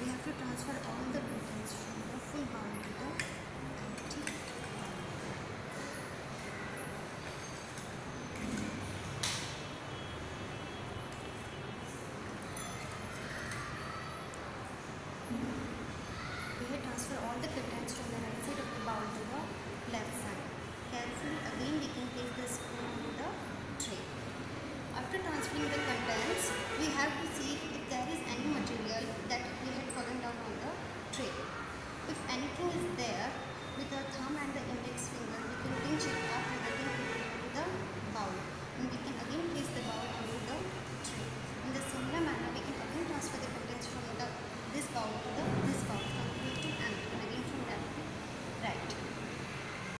transfer all the contents from the full bowl to the empty. We have transfer all the contents from the right side of the bowl to the left side. Carefully again we can place the spoon on the tray. After transferring the contents, we have to see if there is any material that we had fallen down on the anything is there, with the thumb and